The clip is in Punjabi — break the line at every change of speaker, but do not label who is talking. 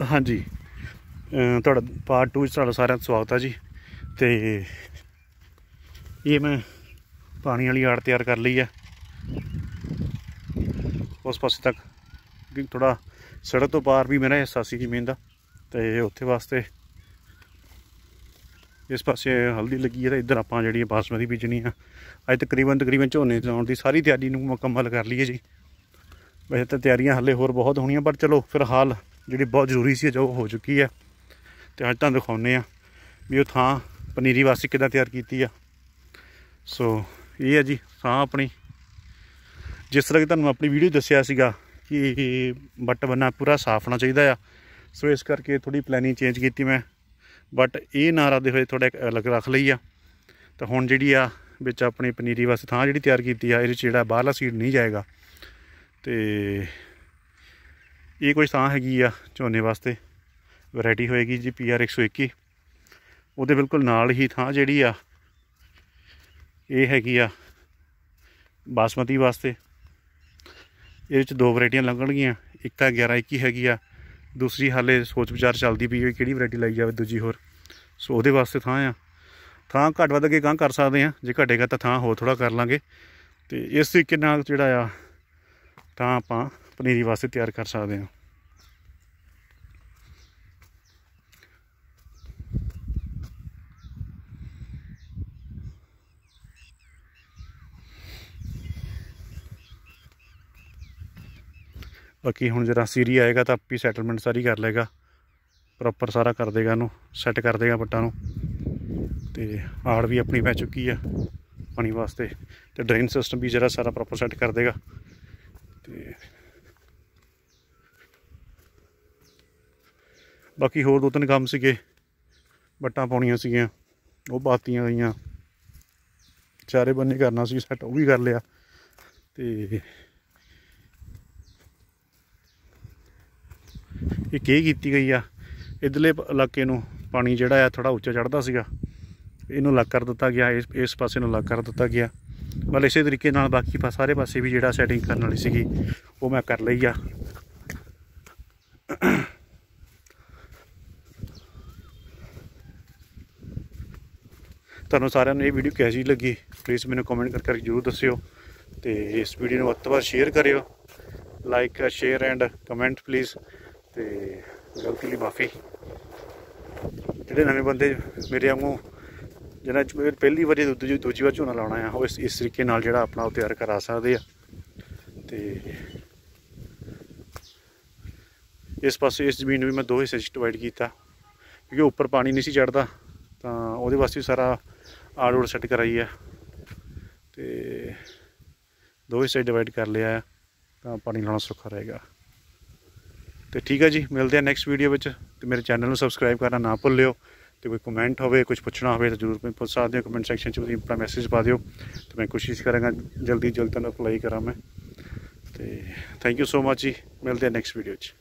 ਹਾਂਜੀ। ਤੁਹਾਡਾ ਪਾਰਟ 2 ਵਿੱਚ ਤੁਹਾਡਾ ਸਾਰਿਆਂ ਦਾ ਸਵਾਗਤ ਹੈ ਜੀ। ਤੇ ਇਹ ਮੈਂ ਪਾਣੀ ਵਾਲੀ ਆੜ ਤਿਆਰ ਕਰ ਲਈ ਹੈ ਉਸ ਪਾਸੇ ਤੱਕ ਕਿ ਥੋੜਾ ਸੜਕ ਤੋਂ ਪਾਰ ਵੀ ਮੇਰਾ ਹਿੱਸਾ ਸੀ ਜ਼ਮੀਨ ਦਾ। ਤੇ ਉੱਥੇ ਵਾਸਤੇ ਇਸ ਪਾਸੇ ਹਲਦੀ ਲੱਗੀ ਹੈ ਤਾਂ ਇੱਧਰ ਆਪਾਂ ਜਿਹੜੀ ਬਾਸਮਤੀ ਬੀਜਣੀ ਆ ਅੱਜ ਤਕਰੀਬਨ ਤਕਰੀਬਨ ਝੋਨੇ ਲਾਉਣ ਦੀ ਸਾਰੀ ਤਿਆਰੀ ਨੂੰ ਮੁਕੰਮਲ ਕਰ ਲਈਏ ਜੀ। ਵੈਸੇ ਤਾਂ ਤਿਆਰੀਆਂ ਹੱਲੇ ਹੋਰ ਬਹੁਤ ਹੋਣੀਆਂ, ਪਰ ਚਲੋ, ਫਿਰ ਹਾਲ ਜਿਹੜੀ ਬਹੁਤ ਜ਼ਰੂਰੀ ਸੀ ਜੋ ਹੋ ਚੁੱਕੀ ਹੈ ਤੇ ਅੱਜ ਤੁਹਾਨੂੰ ਦਿਖਾਉਂਦੇ ਆ ਵੀ ਉਹ ਥਾਂ ਪਨੀਰੀ ਵਾਸਤੇ ਕਿੱਦਾਂ ਤਿਆਰ ਕੀਤੀ ਆ। ਸੋ, ਇਹ ਹੈ ਜੀ ਥਾਂ ਆਪਣੀ। ਜਿਸ ਤਰ੍ਹਾਂ ਕਿ ਤੁਹਾਨੂੰ ਆਪਣੀ ਵੀਡੀਓ ਦੱਸਿਆ ਸੀਗਾ ਕਿ ਬੱਟ ਬੰਨਾ ਪੂਰਾ ਸਾਫ਼ ਹੋਣਾ ਚਾਹੀਦਾ ਆ। ਸੋ, ਇਸ ਕਰਕੇ ਥੋੜੀ ਪਲੈਨਿੰਗ ਚੇਂਜ ਕੀਤੀ ਮੈਂ। ਬਟ ਇਹ ਨਾ ਰੱਖਦੇ ਹੋਏ ਥੋੜਾ ਅਲੱਗ ਰੱਖ ਲਈ ਆ। ਤਾਂ ਹੁਣ ਜਿਹੜੀ ਆ ਵਿੱਚ ਆਪਣੀ ਪਨੀਰੀ ਵਾਸਤੇ ਥਾਂ ਜਿਹੜੀ ਤਿਆਰ ਕੀਤੀ ਆ, ਇਹਦੇ 'ਚ ਜਿਹੜਾ ਬਾਹਰਲਾ ਸੀਡ ਨਹੀਂ ਜਾਏਗਾ। ਤੇ ਇਹ ਕੋਈ ਥਾਂ ਹੈਗੀ ਆ ਝੋਨੇ ਵਾਸਤੇ, ਵੈਰਾਈਟੀ ਹੋਏਗੀ ਜੀ ਪੀਆਰ 121 ਉਹਦੇ ਬਿਲਕੁਲ ਨਾਲ ਹੀ ਥਾਂ ਜਿਹੜੀ ਆ, ਇਹ ਹੈਗੀ ਆ ਬਾਸਮਤੀ ਵਾਸਤੇ। ਇਹਦੇ ਵਿੱਚ ਦੋ ਵੈਰਾਈਟੀਆਂ ਲੰਘਣਗੀਆਂ, ਇੱਕ ਤਾਂ 1121 ਹੈਗੀ ਆ, ਦੂਸਰੀ ਹਾਲੇ ਸੋਚ ਵਿਚਾਰ ਚੱਲਦੀ ਪਈ ਹੈ ਕਿਹੜੀ ਵੈਰਾਈਟੀ ਲਾਈ ਜਾਵੇ ਦੂਜੀ ਹੋਰ। ਸੋ ਉਹਦੇ ਵਾਸਤੇ ਥਾਂ ਆ। ਥਾਂ ਘੱਟ ਵੱਧ ਅੱਗੇ ਗਾਂ ਕਰ ਸਕਦੇ ਆ ਜੇ ਘਟੇਗਾ ਤਾਂ ਥਾਂ ਹੋਰ ਥੋੜਾ ਕਰ ਲਾਂਗੇ। ਤੇ ਇਸ ਤਰੀਕੇ ਨਾਲ ਜਿਹੜਾ ਆ ਤਾਂ ਆਪਾਂ ਪਨੀਰੀ ਵਾਸਤੇ ਤਿਆਰ ਕਰ ਸਕਦੇ ਹਾਂ। ਬਾਕੀ ਹੁਣ ਜਰਾ ਸੀਰੀ ਆਏਗਾ ਤਾਂ ਆਪੀ ਸੈਟਲਮੈਂਟ ਸਾਰੀ ਕਰ ਲੇਗਾ ਪ੍ਰੋਪਰ ਸਾਰਾ ਕਰ ਦੇਗਾ ਇਹਨੂੰ ਸੈੱਟ ਕਰ ਦੇਗਾ ਪੱਟਾਂ ਨੂੰ। ਤੇ ਆੜ ਵੀ ਆਪਣੀ ਪੈ ਚੁੱਕੀ ਆ ਪਾਣੀ ਵਾਸਤੇ। ਤੇ ਡਰੇਨ ਸਿਸਟਮ ਵੀ ਜਰਾ ਸਾਰਾ ਪ੍ਰੋਪਰ ਸੈੱਟ ਕਰ ਦੇਗਾ। ਤੇ ਬਾਕੀ ਹੋਰ ਦੋ ਤਿੰਨ ਕੰਮ ਸੀਗੇ। ਬੱਟਾਂ ਪਾਉਣੀਆਂ ਸੀਗੀਆਂ, ਉਹ ਬਾਤੀਆਂ ਗਈਆਂ ਚਾਰੇ ਬੰਨੇ ਕਰਨਾ ਸੀ ਸੈੱਟ ਉਹ ਵੀ ਕਰ ਲਿਆ। ਤੇ ਇਹ ਕੀ ਕੀਤੀ ਗਈ ਆ। ਇਧਰਲੇ ਇਲਾਕੇ ਨੂੰ ਪਾਣੀ ਜਿਹੜਾ ਆ ਥੋੜਾ ਉੱਚਾ ਚੜਦਾ ਸੀਗਾ। ਇਹਨੂੰ ਲੱਗ ਕਰ ਦਿੱਤਾ ਗਿਆ, ਇਸ ਇਸ ਪਾਸੇ ਨੂੰ ਲੱਗ ਕਰ ਦਿੱਤਾ ਗਿਆ। ਬਲ ਇਸੇ ਤਰੀਕੇ ਨਾਲ ਬਾਕੀ ਸਾਰੇ ਪਾਸੇ ਵੀ ਜਿਹੜਾ ਸੈਟਿੰਗ ਕਰਨ ਵਾਲੀ ਸੀਗੀ, ਉਹ ਮੈਂ ਕਰ ਲਈ ਆ। ਤੁਹਾਨੂੰ ਸਾਰਿਆਂ ਨੂੰ ਇਹ ਵੀਡੀਓ ਕਿਹੋ ਜਿਹੀ ਲੱਗੀ ਪਲੀਜ਼ ਮੈਨੂੰ ਕਮੈਂਟ ਕਰ ਕਰਕੇ ਜਰੂਰ ਦੱਸਿਓ। ਤੇ ਇਸ ਵੀਡੀਓ ਨੂੰ ਵੱਧ ਤੋਂ ਵੱਧ ਸ਼ੇਅਰ ਕਰਿਓ। Like share and comment please ਤੇ ਗਲਤੀ ਲਈ ਮਾਫੀ। ਜਿਹੜੇ ਨਵੇਂ ਬੰਦੇ ਮੇਰੇ ਵਾਂਗੂ ਜਿਹਨਾਂ ਚ ਪਹਿਲੀ ਵਾਰੀ ਦੂਜੀ ਦੂਜੀ ਵਾਰ ਝੋਨਾ ਲਾਉਣਾ ਆ ਉਹ ਇਸ ਇਸ ਤਰੀਕੇ ਨਾਲ ਜਿਹੜਾ ਆਪਣਾ ਉਹ ਤਿਆਰ ਕਰਾ ਸਕਦੇ ਆ। ਤੇ ਇਸ ਪਾਸੇ ਇਸ ਜ਼ਮੀਨ ਨੂੰ ਵੀ ਮੈਂ ਦੋ ਹਿੱਸੇ 'ਚ ਡਿਵਾਈਡ ਕੀਤਾ। ਕਿਉਂਕਿ ਉੱਪਰ ਪਾਣੀ ਨਹੀਂ ਸੀ ਚੜਦਾ ਤਾਂ ਉਹਦੇ ਵਾਸਤੇ ਸਾਰਾ ਆੜ ਊੜ ਸੈੱਟ ਕਰਾਈ ਆ। ਤੇ ਦੋ ਹਿੱਸੇ ਡਿਵਾਈਡ ਕਰ ਲਿਆ ਆ, ਤਾਂ ਪਾਣੀ ਲਾਉਣਾ ਸੌਖਾ ਰਹੇਗਾ। ਤੇ ਠੀਕ ਹੈ ਜੀ, ਮਿਲਦੇ ਆ ਨੈਕਸਟ ਵੀਡੀਓ ਵਿੱਚ। ਤੇ ਮੇਰੇ ਚੈਨਲ ਨੂੰ ਸਬਸਕ੍ਰਾਈਬ ਕਰਨਾ ਨਾ ਭੁੱਲਿਓ। ਤੇ ਕੋਈ ਕਮੈਂਟ ਹੋਵੇ ਕੁਝ ਪੁੱਛਣਾ ਹੋਵੇ ਤਾਂ ਜ਼ਰੂਰ ਮੈਨੂੰ ਪੁੱਛ ਸਕਦੇ ਹੋ ਕਮੈਂਟ ਸੈਕਸ਼ਨ 'ਚ ਤੁਸੀਂ ਆਪਣਾ ਮੈਸੇਜ ਪਾ ਦਿਓ। ਤੇ ਮੈਂ ਕੋਸ਼ਿਸ਼ ਕਰਾਂਗਾ ਜਲਦੀ ਜਲਦੀ ਤੁਹਾਨੂੰ ਅਪਲਾਈ ਕਰਾਂ ਮੈਂ। ਤੇ ਥੈਂਕ ਯੂ ਸੋ ਮਚ ਜੀ, ਮਿਲਦੇ ਆ ਨੈਕਸਟ ਵੀਡੀਓ 'ਚ।